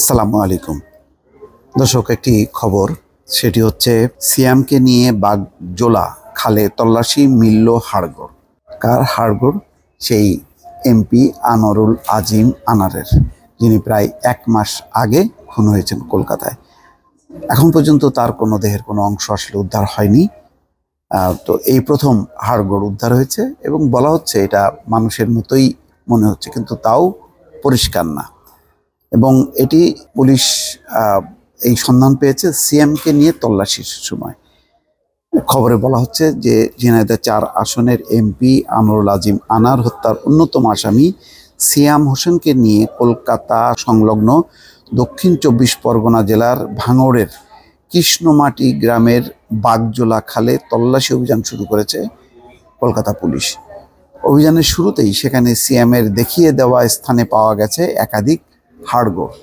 আসসালামু আলাইকুম। দর্শক, একটি খবর, সেটি হচ্ছে সিয়ামকে নিয়ে বাগজোলা খালে তল্লাশি মিলল হাড়গড়। কার হাড়গড়? সেই এমপি আনোয়ারুল আজিম আনারের, যিনি প্রায় এক মাস আগে খুন হয়েছেন কলকাতায়। এখন পর্যন্ত তার কোনো দেহের কোনো অংশ আসলে উদ্ধার হয়নি। তো এই প্রথম হাড়গড় উদ্ধার হয়েছে এবং বলা হচ্ছে এটা মানুষের মতোই মনে হচ্ছে, কিন্তু তাও পরিষ্কার না। এবং এটি পুলিশ এই সন্ধান পেয়েছে সিএমকে নিয়ে তল্লাশির সময়। খবরে বলা হচ্ছে যে ঝিনাইদহ চার আসনের এমপি আনোয়ারুল আজিম আনার হত্যার অন্যতম আসামি সিয়াম হোসেনকে নিয়ে কলকাতা সংলগ্ন দক্ষিণ চব্বিশ পরগনা জেলার ভাঙড়ের কৃষ্ণমাটি গ্রামের বাগজোলা খালে তল্লাশি অভিযান শুরু করেছে কলকাতা পুলিশ। অভিযানের শুরুতেই সেখানে সিএমের দেখিয়ে দেওয়া স্থানে পাওয়া গেছে একাধিক হাড়গোড়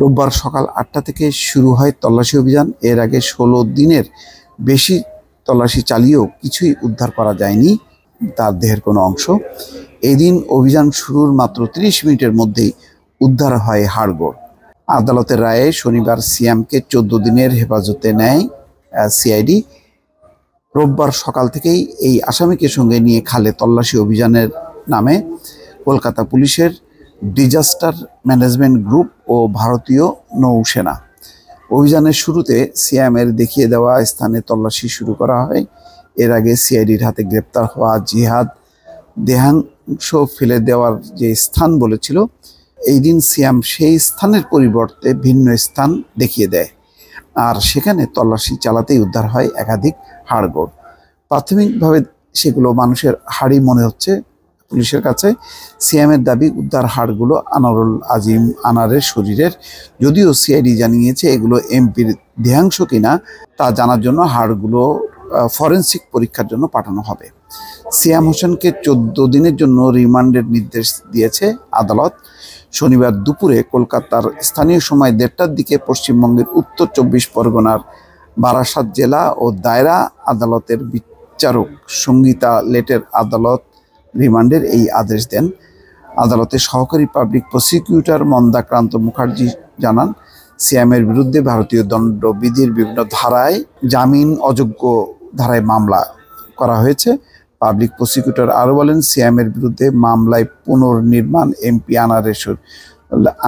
রোববার সকাল আটটা থেকে শুরু হয় তল্লাশি অভিযান। এর আগে ষোলো দিনের বেশি তল্লাশি চালিয়েও কিছুই উদ্ধার করা যায়নি তার দেহের কোনো অংশ। এদিন অভিযান শুরুর মাত্র ৩০ মিনিটের মধ্যেই উদ্ধার হয় হাড়গোড় আদালতের রায়ে শনিবার সিয়ামকে চোদ্দ দিনের হেফাজতে নেয় সিআইডি। রোববার সকাল থেকেই এই আসামিকে সঙ্গে নিয়ে খালে তল্লাশি অভিযানের নামে কলকাতা পুলিশের ডিজাস্টার ম্যানেজমেন্ট গ্রুপ ও ভারতীয় নৌসেনা। অভিযানের শুরুতে সিয়ামের দেখিয়ে দেওয়া স্থানে তল্লাশি শুরু করা হয়। এর আগে সিআইডির হাতে গ্রেপ্তার হওয়া জিহাদ দেহাংশ ফেলে দেওয়ার যে স্থান বলেছিল, এই দিন সিয়াম সেই স্থানের পরিবর্তে ভিন্ন স্থান দেখিয়ে দেয়। আর সেখানে তল্লাশি চালাতেই উদ্ধার হয় একাধিক হাড়গোড়। প্রাথমিকভাবে সেগুলো মানুষের হাড়ি মনে হচ্ছে পুলিশের কাছে সিএমের দাবি, উদ্ধার হাড়গুলো আনারুল আজিম আনারের শরীরের। যদিও সিআইডি জানিয়েছে এগুলো এমপির দেহাংশ কিনা, তা জানার জন্য হাড়গুলো ফরেন্সিক পরীক্ষার জন্য পাঠানো হবে। সিয়াম হোসেনকে চোদ্দ দিনের জন্য রিমান্ডের নির্দেশ দিয়েছে আদালত। শনিবার দুপুরে কলকাতার স্থানীয় সময় দেড়টার দিকে পশ্চিমবঙ্গের উত্তর চব্বিশ পরগনার বারাসাত জেলা ও দায়রা আদালতের বিচারক সঙ্গীতা লেটের আদালত রিমান্ডের এই আদেশ দেন। আদালতে সহকারী পাবলিক প্রসিকিউটর মন্দাক্রান্ত মুখার্জি জানান সিয়ামের বিরুদ্ধে ভারতীয় দণ্ডবিধির বিভিন্ন ধারায় জামিন, অযোগ্য ধারায় মামলা করা হয়েছে। পাবলিক প্রসিকিউটর আরও বলেন সিয়ামের বিরুদ্ধে মামলায় পুনর্নির্মাণ এমপি আনারের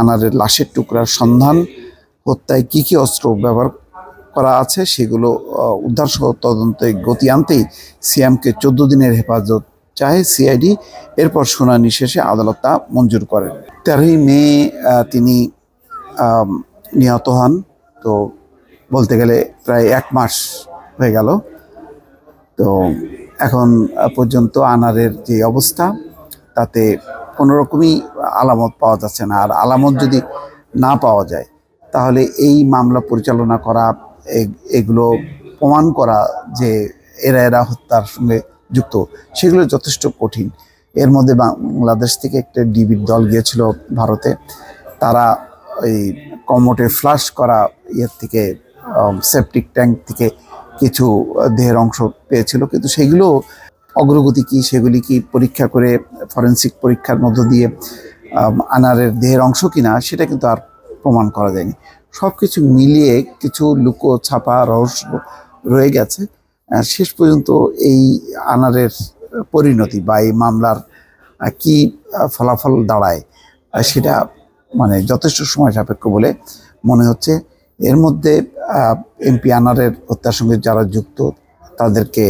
আনারের লাশের টুকরার সন্ধান, হত্যায় কী কী অস্ত্র ব্যবহার করা আছে সেগুলো উদ্ধারসহ উদ্ধার তদন্তে গতি আনতেই সিয়ামকে চোদ্দ দিনের হেফাজত চায় সিআইডি, এরপর শুনানি শেষে আদালত তা মঞ্জুর করেন। তেরোই মে তিনি নিহত হন। তো বলতে গেলে প্রায় এক মাস হয়ে গেল। তো এখন পর্যন্ত আনারের যে অবস্থা, তাতে কোনো রকমই আলামত পাওয়া যাচ্ছে না। আর আলামত যদি না পাওয়া যায়, তাহলে এই মামলা পরিচালনা করা এগুলো প্রমাণ করা যে এরা এরা হত্যার সঙ্গে যুক্ত, সেগুলো যথেষ্ট কঠিন। এর মধ্যে বাংলাদেশ থেকে একটা ডিবির দল গিয়েছিল ভারতে। তারা ওই কমোটে ফ্লাশ করা ইয়ের থেকে সেপটিক ট্যাঙ্ক থেকে কিছু দেহের অংশ পেয়েছিল। কিন্তু সেগুলো অগ্রগতি কি, সেগুলি কি পরীক্ষা করে, ফরেন্সিক পরীক্ষার মধ্য দিয়ে আনারের দেহের অংশ কিনা, সেটা কিন্তু আর প্রমাণ করা যায়নি। সব কিছু মিলিয়ে কিছু লুকো ছাপা রহস্য রয়ে গেছে। শেষ পর্যন্ত এই আনারের পরিণতি বা এই মামলার কি ফলাফল দাঁড়ায় সেটা মানে যথেষ্ট সময় সাপেক্ষ বলে মনে হচ্ছে। এর মধ্যে এমপি আনারের হত্যার সঙ্গে যারা যুক্ত তাদেরকে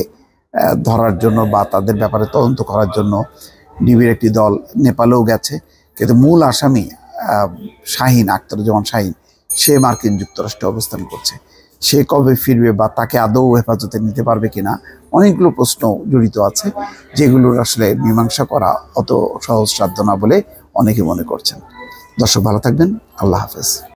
ধরার জন্য বা তাদের ব্যাপারে তদন্ত করার জন্য ডিবির একটি দল নেপালেও গেছে। কিন্তু মূল আসামি শাহিন আখতারুজ্জামান শাহিন সে মার্কিন যুক্তরাষ্ট্রে অবস্থান করছে। সে কবে ফিরবে বা তাকে আদৌ হেফাজতে নিতে পারবে কিনা অনেকগুলো প্রশ্ন জড়িত আছে, যেগুলোর আসলে মীমাংসা করা অত সহজ সাধ্য না বলে অনেকে মনে করছেন। দর্শক ভালো থাকবেন, আল্লাহ হাফেজ।